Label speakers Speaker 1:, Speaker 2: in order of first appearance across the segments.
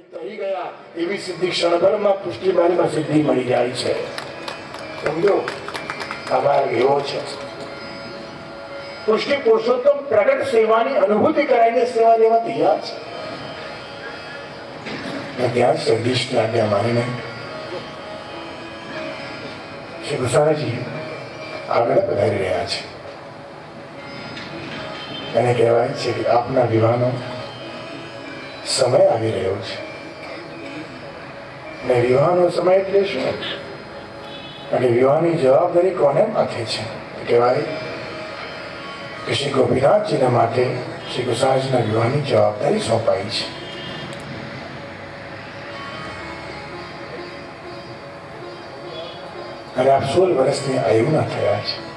Speaker 1: તરી ગયા, એવી સિદ્ધિ ક્ષણભરમાં પુષ્ટિમારીમાં સિદ્ધિ મળી જાય છે. સમજો? આ એવો છે. પુષ્ટિ પુરુષોત્તમ પ્રગટ સેવાની અનુભૂતિ કરાવીને સેવા લેવા તૈયાર છે. ત્યાં જ આજ્ઞા માનીને શ્રી ગુસારાજી આગળ પધારી રહ્યા છે. એને કહેવાય છે કે આપના વિવાહનો સમય આવી રહ્યો છે. અને વિવાહનો સમય એટલે શું અને વિવાહની જવાબદારી કોને માથે છે? કહેવાય કે શ્રી ગોપીનાથજીને માટે શ્રી ગુસાજીના વિવાહની જવાબદારી સોંપાઈ છે. અને આપ સોળ વર્ષની આયુના થયા છે.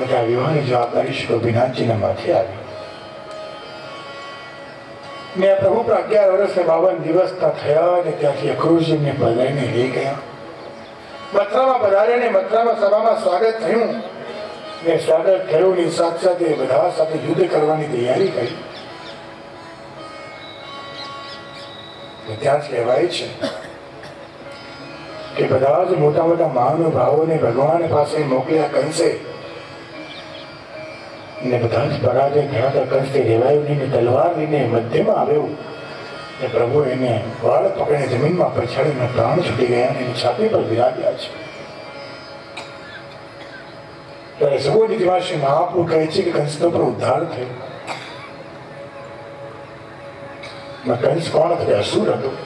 Speaker 1: બધા વિવાહની જવાબદારી શ્રી ગોપીનાથજીના માથે આવી મેં પ્રભુ પર અગિયાર વર્ષ બાવન દિવસ થયા અને ત્યાંથી અક્રોશજીને પધારીને લઈ ગયા. મથરામાં પધારીને મથરામાં સભામાં સ્વાગત થયું. ને સ્વાગત થયું ની સાથે સાથે બધા સાથે યુદ્ધ કરવાની તૈયારી કરી. ત્યાં કહેવાય છે કે બધા જ મોટા મોટા મહાનુભાવોને ભગવાન પાસે મોકલ્યા કંસે ને બધા જ પરાજય થયા કંસથી રેવાયું નહીં તલવાર લઈને મધ્યમાં આવ્યો ને પ્રભુ એને વાળ પકડીને જમીનમાં પછાડીને પ્રાણ છૂટી ગયા અને એની છાતી પર વિરાજ્યા છે. ત્યારે સુગોની શ્રી મહાપ્રભુ કહે છે કે કંસનો પર ઉદ્ધાર થયો. કંસ કોણ હતો? અસુર હતો.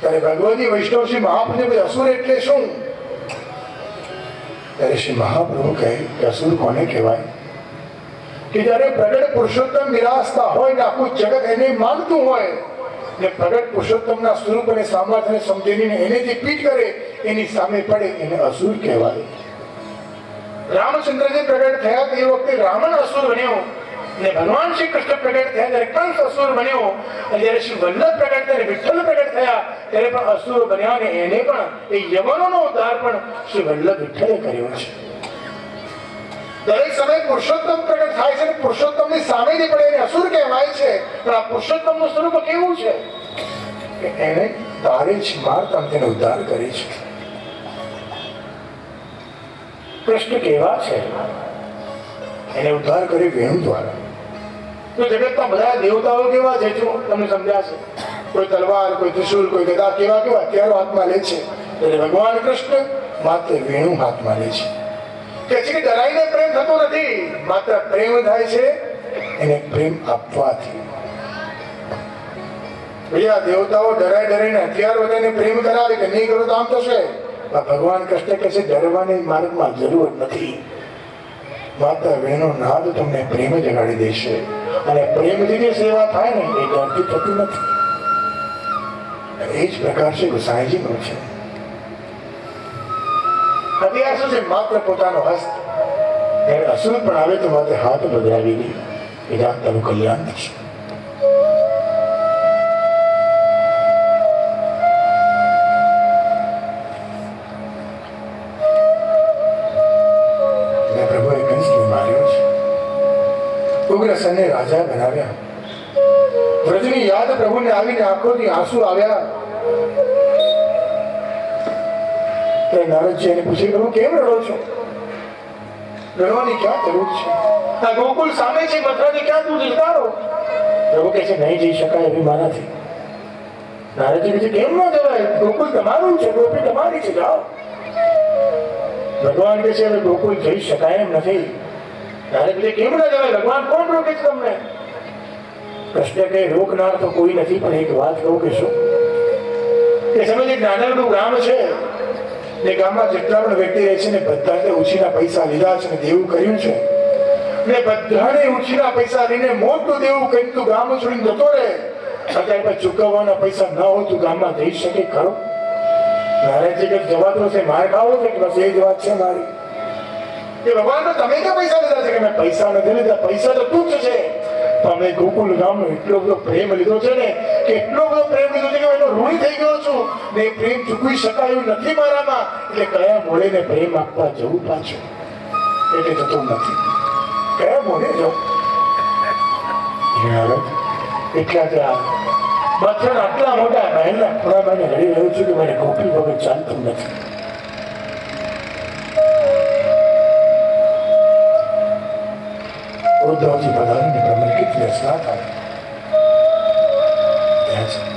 Speaker 1: ત્યારે ભગવતી વૈષ્ણવ શ્રી મહાપ્રભુ અસુર એટલે શું? ત્યારે શ્રી મહાપ્રભુ કહે કે અસુર કોને કહેવાય? કે જ્યારે પ્રગટ પુરુષોત્તમ વિરાજતા હોય ને આખું જગત એને માનતું હોય, ને પ્રગટ પુરુષોત્તમના સ્વરૂપ અને સામર્થ્યને સમજીને એને જે પીઠ કરે, એની સામે પડે એને અસુર કહેવાય. રામચંદ્રજી પ્રગટ થયા તે વખતે રાવણ અસુર બન્યો, ને ભગવાન શ્રી કૃષ્ણ પ્રગટ થયા ત્યારે કંસ અસુર બન્યો, અને જ્યારે શ્રી વલ્લભ પ્રગટ થયા વિઠ્ઠલ પ્રગટ થયા, ત્યારે પણ અસુર બન્યા, અને એને પણ એ યવનોનો ઉદ્ધાર પણ શ્રી વલ્લભ વિઠ્ઠલે કર્યો છે. દરેક સમય પુરુષોત્તમ પ્રગટ થાય છે અને સામે નહીં પડે એને અસુર કહેવાય છે. પણ આ પુરુષોત્તમનું સ્વરૂપ કેવું છે? કે એને તારે જ મારતા તેને ઉદ્ધાર કરી છે. કૃષ્ણ કેવા છે? એને ઉદ્ધાર કરી વેણુ દ્વારા. તો જગતના બધા દેવતાઓ કેવા છે? જો તમને સમજાશે. કોઈ તલવાર, કોઈ ત્રિશુલ કોઈ ગદા કેવા કેવા અત્યારો હાથમાં લે છે. એટલે ભગવાન કૃષ્ણ માત્ર વેણુ હાથમાં લે છે. કે છે કે ડરાઈને પ્રેમ થતો નથી. માત્ર પ્રેમ થાય છે, એને પ્રેમ આપવાથી. ભૈયા દેવતાઓ ડરાઈ ડરાઈને હથિયાર બધાને પ્રેમ કરાવે કે નહીં કરો તો આમ થશે. ભગવાન કૃષ્ણ કહે છે, ડરવાની માર્ગમાં જરૂર નથી. માત્ર વેણો નાદ તમને પ્રેમ જગાડી દેશે. અને પ્રેમથી જે સેવા થાય ને, એ ડરથી થતી નથી. એ જ પ્રકાર છે ગુસાઈજીનો છે. હથિયાર શું છે? માત્ર પોતાનો હસ્ત. અસુર પણ આવે તો માત્ર હાથ બદલાવી દે એના તારું કલ્યાણ થશે. ઉગ્રસેનને રાજા બનાવ્યા. વ્રજની યાદ પ્રભુને આવીને આંખોથી આંસુ આવ્યા. તો નારદજી એને પૂછે, તમે કેમ રડો છો? રડવાની ક્યાં જરૂર છે? આ ગોકુલ સામે છે મથરાની ક્યાં તું જીતારો? પ્રભુ કહે છે, નહીં જઈ શકાય એવી મારાથી. નારદજી કહે છે, કેમ ન જવાય? ગોકુલ તમારું છે, ગોપી તમારી છે, જાઓ. ભગવાન કહે છે, હવે ગોકુલ જઈ શકાય એમ નથી. નારદજી કેમ ન જવાય? ભગવાન કોણ રોકે છે તમને? કૃષ્ણ કે રોકનાર તો કોઈ નથી, પણ એક વાત કહું કે શું? કે સમજે નાનકડું ગામ છે ને ગામમાં જેટલા પણ વ્યક્તિ રહે છે ને બધા ઉછીના પૈસા લીધા છે ને દેવું કર્યું છે. ને બધાને ઉછીના પૈસા લઈને મોટું દેવું તું, ગામ છોડીને જતો રહે. છતાં ચૂકવવાના પૈસા ન હોય તું ગામમાં જઈ શકે ખરો? નારાયણજી કે જવાતો છે મારે ખાવો છે કે બસ એ જ વાત છે મારી? કે ભગવાન તમે ક્યાં પૈસા લીધા છે? કે મેં પૈસા નથી લીધા, પૈસા તો તું જ છે. તો અમે ગોકુલ ગામનો એટલો બધો પ્રેમ લીધો છે ને કે એટલો બધો પ્રેમ લીધો છે કે એનો ઋણી થઈ ગયો છું. ને પ્રેમ ચૂકવી શકાયું નથી મારામાં. એટલે કયા મોડે ને પ્રેમ આપવા જવું પાછું? એટલે જતું નથી. કયા મોડે જવું? એટલા જ આ બચ્ચન આટલા મોટા મહેલના ખોરામાં રડી રહ્યું છું કે મને ગોપી વગર ચાલતું નથી. ઉદ્ધવજી અસરા થાય ત્યાં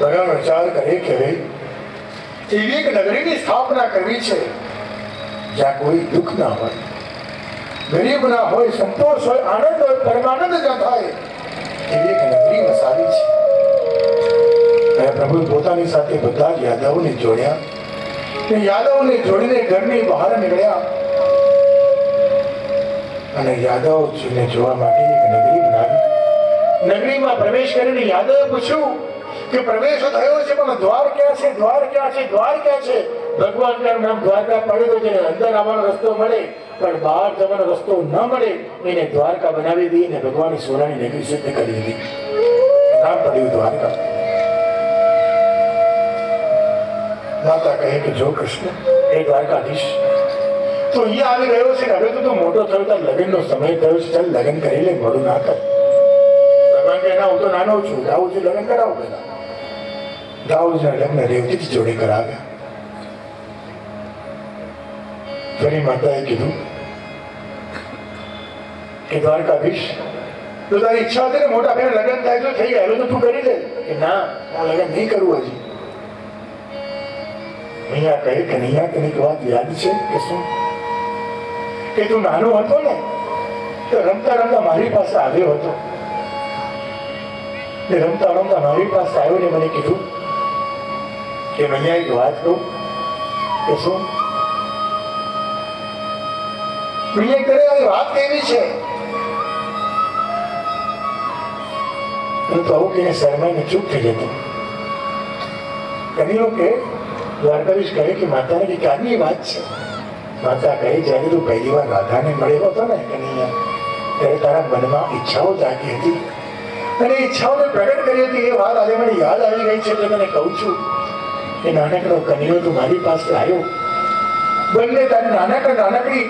Speaker 1: ભગવાન વિચાર કરે કે એવી એક નગરીની સ્થાપના કરવી છે, જ્યાં કોઈ દુઃખ ના હોય. ગરીબ ના હોય, સંતોષ હોય, આનંદ હોય, પરમાનંદ જ્યાં થાય. એવી એક નગરી વસાવી છે. અને પ્રભુ પોતાની સાથે બધા જ યાદવને જોડ્યા. તે યાદવોને જોડીને ઘરની બહાર નીકળ્યા. અને યાદવજીને જોવા માટે એક નગરી બનાવી. નગરીમાં પ્રવેશ કરીને યાદવે પૂછ્યું કે પ્રવેશ થયો છે, પણ દ્વાર ક્યાં છે, દ્વાર ક્યાં છે, દ્વાર ક્યાં છે? ભગવાન નામ દ્વારકા પડેલું છે અંદર આવવાનો રસ્તો મળે, પણ બહાર જવાનો રસ્તો ન મળે, એને દ્વારકા બનાવી દીધી અને ભગવાનની સોનાની નગરી સિદ્ધ કરી દીધી. નામ પડ્યું દ્વારકા. માતા કહે કે જો કૃષ્ણ, એ દ્વારકાધીશ તો અહીંયા આવી રહ્યો છે હવે તો મોટો થયો તાર લગ્નનો સમય થયો છે, ચાલ લગ્ન કરી લે, મોડું ના કર. ભગવાન કે હું તો નાનો છું, જાઉં છું લગ્ન કરાવું પેલા દાઉદના લગ્ન રેવતી જોડે કરાવ્યા ફરી માતાએ કીધું કે દ્વારકાધીશ, તો તારી ઈચ્છા હતી ને મોટા ભાઈ લગ્ન થાય તો થઈ ગયા તો તું કરી દે. કે ના હું લગ્ન નહીં કરવું હજી. અહીંયા કહે કે અહીંયા તને એક વાત યાદ છે કે શું? કે તું નાનો હતો ને, તો રમતા રમતા મારી પાસે આવ્યો હતો. રમતા રમતા મારી પાસે આવ્યો ને મને કીધું કે મને એક વાત કહું, કે શું? પ્રિય કરે વાત કેવી છે? હું તો આવું કહીને શરમાઈને ચૂપ થઈ જતો. કનીઓ કે દ્વારકાધીશ કહે કે માતાને કે ક્યારની વાત છે. માતા કહે જ્યારે તું પહેલી વાર રાધાને મળ્યો હતો ને ત્યારે તારા મનમાં ઈચ્છાઓ જાગી હતી. અને ઈચ્છાઓને પ્રગટ કરી હતી, એ વાત આજે મને યાદ આવી ગઈ છે, એટલે મને કહું છું કે નાનકડો કનૈયો તું મારી પાસે આવ્યો. બંને તારી નાનકડી નાનકડી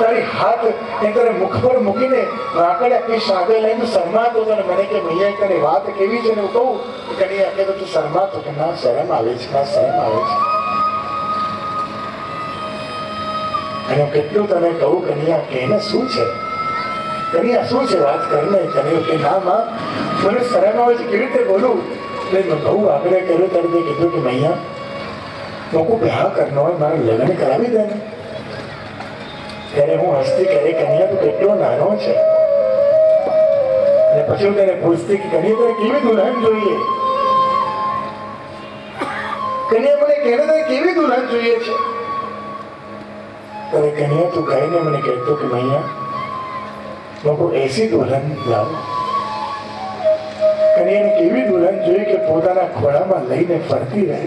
Speaker 1: તારી હાથ એ તારે મુખ પર મૂકીને વાંકડે આપી સાગે લઈને શરમાતો હતો મને કે મૈયા તને વાત કેવી છે ને હું કહું કે કનૈયા, કે તું શરમાતો કે ના, શરમ આવે છે, ના, શરમ આવે છે. અને કેટલું તને કહું કન્યા કે એને શું છે? કન્યા શું છે વાત કરને? કન્યો કે ના, માં મને શરમ આવે છે કેવી રીતે બોલું? એટલે મેં બહુ આગ્રહ કર્યો ત્યારે કીધું કે મૈયા લોકો હા કરનો હોય, મારે લગ્ન કરાવી દે ને. ત્યારે હું હસતી કરે કન્યા તું કેટલો નાનો છે. અને પછી હું તેને પૂછતી કે કન્યા તને કેવી દુલ્હન જોઈએ? કન્યા મને કહે તને કેવી દુલ્હન જોઈએ છે? ત્યારે કન્યા તું કહીને મને કહેતો કે, મૈયા લોકો એસી દુલ્હન લાવો. કન્યાને કેવી દુલ્હન જોઈએ કે પોતાના ખોળામાં લઈને ફરતી રહે.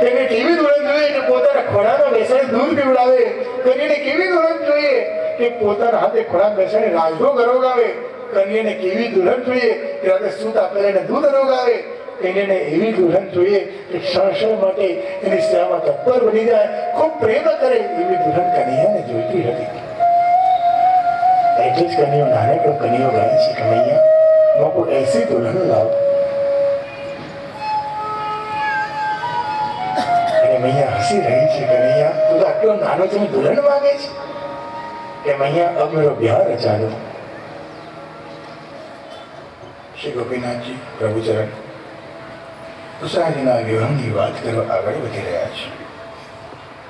Speaker 1: તેને કેવી દુલ્હન જોઈએ કે પોતાના ખોળામાં બેસાડી, દૂધ પીવડાવે? કન્યાને કેવી દુલ્હન જોઈએ કે પોતાના હાથે ખોળા બેસાડી રાજનો ગરોગાવે કન્યાને કેવી દુલ્હન જોઈએ કે રાતે સૂતા એને દૂધ રોગાવે? એને એવી દુલ્હન જોઈએ કે ક્ષણ માટે એની સેવામાં તત્પર બની જાય. ખૂબ પ્રેમ કરે એવી દુલ્હન કનૈયાને જોઈતી હતી. એટલે જ કન્યો નાનકડો કન્યો ગાય છે, કનૈયા. મૈયા એસી દુલ્હન લાવો. મૈયા હસી રહી છે, કનૈયા. તું આટલો નાનો તમે દુલ્હન માંગે છે? કે મૈયા, અબ મેરો બ્યાહ રચાડો શ્રી ગોપીનાથજી પ્રભુચરણ ઉષાજીના વિવાહની વાત કરવા આગળ વધી રહ્યા છે.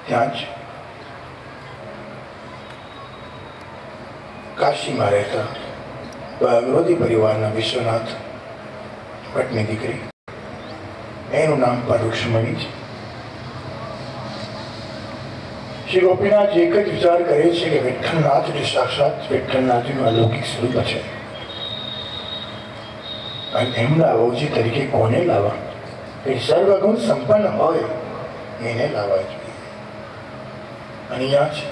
Speaker 1: ત્યાં જ કાશીમાં રહેતા વિરોધી પરિવારના વિશ્વનાથ ભટ્ટની દીકરી. એનું નામ પણ રૂક્ષ્મણી છે. શ્રી ગોપીનાથ એક જ વિચાર કરે છે કે વિઠ્ઠલનાથ જે સાક્ષાત વિઠ્ઠલનાથનું અલૌકિક સ્વરૂપ છે. અને એમના અવજી તરીકે કોને લાવવા? એ સર્વગુણ સંપન્ન હોય, એને લાવવા જોઈએ. અહીંયા છે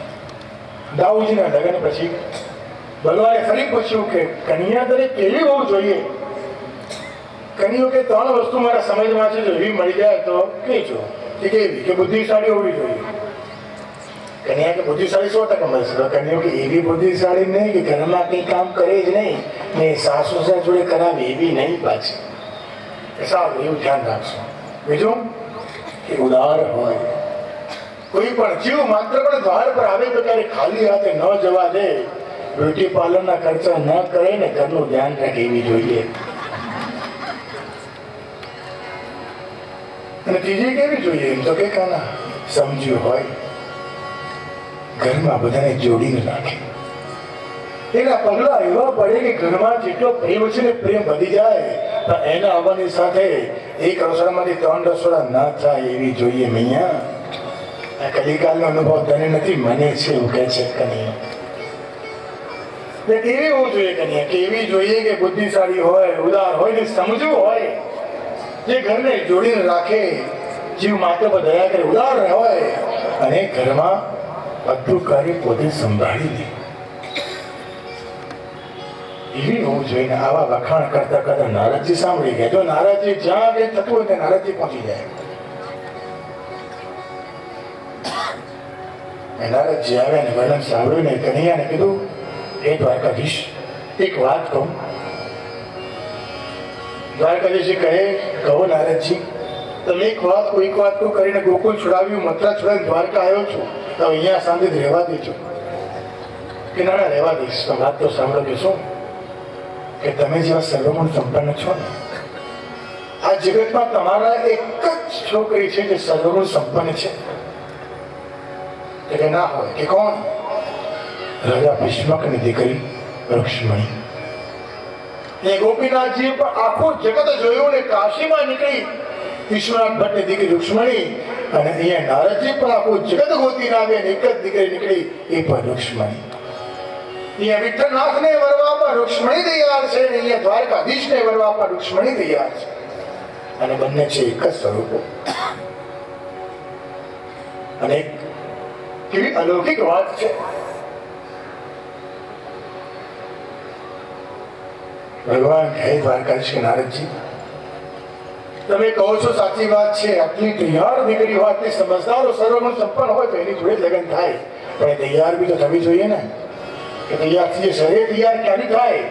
Speaker 1: દાઉજીના લગ્ન પછી ભગવાને ફરી પૂછ્યું કે કન્યા તને કેવી હોવું જોઈએ? કન્યું કે, ત્રણ વસ્તુ મારા સમજમાં છે, જો એવી મળી જાય તો કહેજો કે કેવી કે બુદ્ધિશાળી હોવી જોઈએ. કન્યા કે, બુદ્ધિશાળી સો ટકા મળશે. તો કન્યો કે, એવી બુદ્ધિશાળી નહીં કે ઘરમાં કંઈ કામ કરે જ નહીં ને સાસુ સાસ જોડે કરાવે એવી નહીં પાછી. કે સારું, એવું ધ્યાન રાખશો. બીજું કે ઉદાર હોય. કોઈ પણ જીવ માત્ર પણ દ્વાર પર આવે તો ત્યારે ખાલી હાથે ન જવા દે. બ્યુટી પાર્લરના ખર્ચા ન કરે ને ઘરનું ધ્યાન રાખે એવી જોઈએ. અને ત્રીજી કેવી જોઈએ? એમ તો કે કાના સમજ્યું હોય. ઘરમાં બધાને જોડીને રાખે. એના પગલા એવા પડે કે ઘરમાં જેટલો પ્રેમ છે ને પ્રેમ વધી જાય. પણ આવવાની સાથે એક રસોડામાંથી ત્રણ રસોડા ના થાય એવી જોઈએ મૈયા. આ કલિકાલનો અનુભવ તને નથી, મને છે એવું કહે છે કનૈયા. કેવી હોવું જોઈએ કન્યા? કેવી જોઈએ કે બુદ્ધિશાળી હોય, ઉદાર હોય ને સમજવું હોય. જે ઘરને જોડીને રાખે, જીવ માત્ર પર દયા કરે, ઉદાર હોય. અને ઘરમાં બધું કાર્ય પોતે સંભાળી લે. એવી હોવું જોઈએ આવા વખાણ કરતા કરતા નારાજી સાંભળી ગયા. જો નારાજી જ્યાં કઈ થતું હોય ત્યાં નારાજી પહોંચી જાય. નારાજી આવ્યા ને વર્ણન સાંભળ્યું ને કનૈયાને કીધું, એ દ્વારકાધીશ, એક વાત કહું. દ્વારકાધીશ કહે, કહો નારદજી તમે એક વાત કોઈક વાત તો કરીને ગોકુલ છોડાવ્યું, મથરા છોડાવી દ્વારકા આવ્યો છું. તો અહીંયા શાંતિ રહેવા દેજો. કે ના રહેવા દઈશ. વાત તો સાંભળો કે શું? કે તમે જેવા સર્વગુણ સંપન્ન છો ને? આ જગતમાં તમારા એક જ છોકરી છે જે સર્વગુણ સંપન્ન છે. કે ના હોય કે કોણ? રાજા ભીષ્મકની દીકરી રુક્ષ્મણી એ ગોપીનાથજી પણ આખું જગત જોયું ને કાશીમાં નીકળી. વિશ્વનાથ ભટ્ટની દીકરી રુક્ષ્મણી અને અહીંયા નારદજી પણ આખું જગત ગોતી નામે એક જ દીકરી નીકળી, એ પણ રુક્ષ્મણી અહીંયા વિઠ્ઠલનાથને તૈયાર છે અને બંને છે એક જ સ્વરૂપો. અને કેવી અલૌકિક વાત છે. ભગવાન, હે દ્વારકાધીશ કે નારદજી, તમે કહો છો સાચી વાત છે, આટલી તૈયાર દીકરી આટલી સમજદાર સર્વગુણ સંપન્ન હોય તો એની જોડે લગ્ન થાય. પણ તૈયાર બી તો થવી જોઈએ ને. કે તૈયાર થઈએ શરીર તૈયાર ક્યારે થાય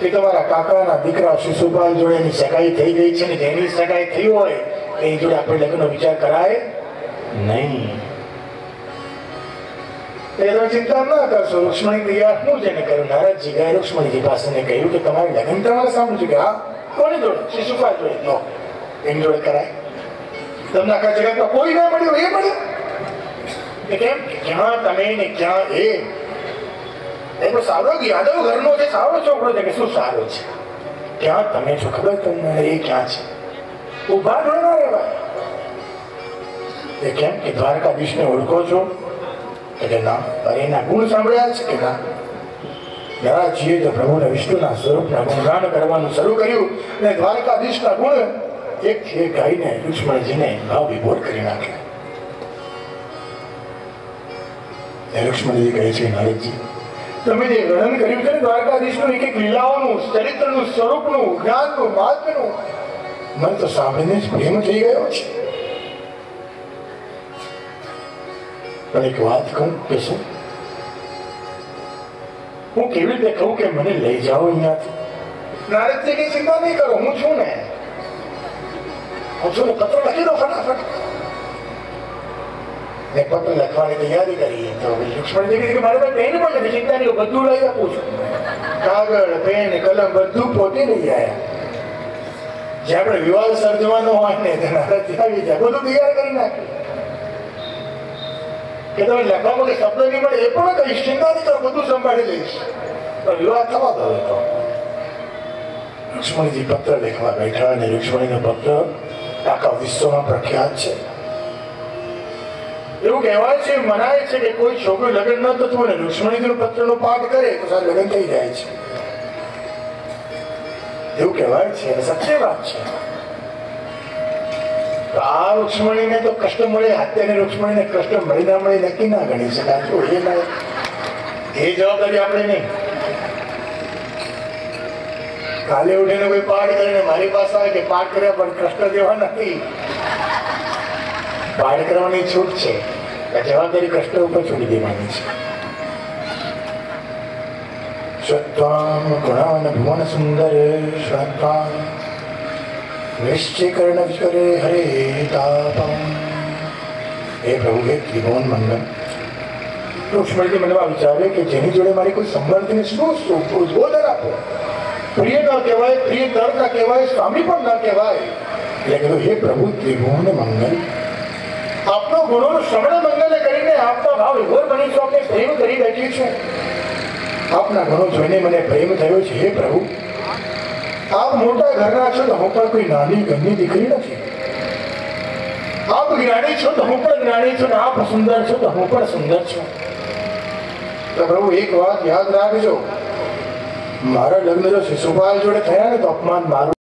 Speaker 1: કે તમારા કાકાના દીકરા શિશુપાલ જોડે એની સગાઈ થઈ ગઈ છે ને જેની સગાઈ થઈ હોય એની જોડે આપણે લગ્નનો વિચાર કરાય? નહીં. એ તમે ચિંતા ના કરશો રુક્ષ્મણી તૈયાર શું છે ને કર્યું નારદજી ગયા રુક્ષ્મણીજી પાસે કહ્યું કે તમારે લગ્ન તમારે સાંભળ્યું કે હા કોની જોડે? શિશુપાલ જોડે. નો એની જોડે કરાય. તમને આખા જગતમાં કોઈ ના મળ્યું એ મળ્યું? કેમ? ક્યાં તમે ને ક્યાં એ એ તો સારો યાદવ ઘરનો છે, સારો છોકરો છે કે શું સારો છે? ક્યાં તમે છો, ખબર તમને એ ક્યાં છે? ઊભા એ કેમ કે દ્વારકાધીશને ઓળખો છો? એટલે ના અરે એના ગુણ સાંભળ્યા છે કે ના? નારાજીએ તો પ્રભુના વિષ્ણુના સ્વરૂપના ગુણગાન કરવાનું શરૂ કર્યું અને દ્વારકાધીશના ગુણ એક છે ગાઈને લક્ષ્મણજીને ભાવ વિભોર કરી નાખ્યા. લક્ષ્મણજી કહે છે, નારદજી તમે જે વર્ણન કર્યું છે દ્વારકાધીશનું એક એક લીલાઓનું, ચરિત્રનું, સ્વરૂપનું, જ્ઞાનનું મહાત્મ્યનું મને તો સાંભળીને જ પ્રેમ થઈ ગયો છે. પણ એક વાત કહું કે શું? હું કેવી રીતે કહું કે મને લઈ જાઓ અહીંયાથી? નારદજી કઈ ચિંતા નહીં કરો, હું છું ને. હું છું ને, પત્ર લખી દો ફટાફટ. ને પત્ર લખવાની તૈયારી કરીએ તો લક્ષ્મણજી કીધું મારે પાસે પેન પણ નથી ચિંતા નહીં બધું લઈ આપું છું. કાગળ, પેન, કલમ બધું પોતે લઈ આવ્યા જે આપણે વિવાદ સર્જવાનો હોય ને તેના આવી જાય. બધું તૈયાર કરી નાખ્યું કે તમે લખવામાં માટે શબ્દ નહીં મળે એ પણ કહીશ ચિંતા નહીં કરો બધું સંભાળી લઈશ. પણ વિવાદ થવા દો તો. લક્ષ્મણજી પત્ર લેખવા બેઠા અને લક્ષ્મણીનો પત્ર આખા વિશ્વમાં પ્રખ્યાત છે. એવું કહેવાય છે, મનાય છે કે કોઈ છોકરું લગ્ન ન થતું અને ને લક્ષ્મણીજીનો પત્રનો પાઠ કરે તો સાહેબ લગ્ન થઈ જાય છે. એવું કહેવાય છે સત્ય વાત છે. તો આ રૂક્ષ્મણીને તો કષ્ટ મળે, અત્યારે રૂક્ષ્મણીને કષ્ટ મળી ના મળી, નક્કી ના ગણી શકાય. એ એ જવાબદારી આપણે નહીં. કાલે ઉઠીને કોઈ પાઠ કરીને મારી પાસે આવે કે પાઠ કર્યા પણ કૃષ્ણ જેવા નથી. કરવાની છૂટ છે. જવાબદારી કૃષ્ણ ઉપર છોડી દેવાની છે. સ્વત્વામ ગુણાન ભુવન સુંદર સ્વત્વામ નિશ્ચયકર્ણ કરે હરે તાપમ. હે પ્રભુ, હે ત્રિભુવન મંગલ. રૂક્ષ્મણીજી આ વિચારે કે જેની જોડે મારી કોઈ સંબંધ નથી શું ઉદબોધન આપો. પ્રિય ન કહેવાય, પ્રિય દર ન કહેવાય, સ્વામી પણ ન કહેવાય. એટલે કીધું હે પ્રભુ, ત્રિભુવન મંગલ આપનો શ્રવણ મંગલ કરીને આપના ભાવ વિભોર બની છું, આપને પ્રેમ કરી બેઠી છું. આપના ગુણો જોઈને મને પ્રેમ થયો છે હે પ્રભુ. આપ મોટા ઘરના છો, તો હું પણ કોઈ નાની ઘરની દીકરી નથી. આપ જ્ઞાની છો, તો હું પણ જ્ઞાની છું આપ સુંદર છો, તો હું પણ સુંદર છું. તો પ્રભુ, એક વાત યાદ રાખજો. મારા લગ્ન જો શિશુપાલ જોડે થયા ને, તો અપમાન મારું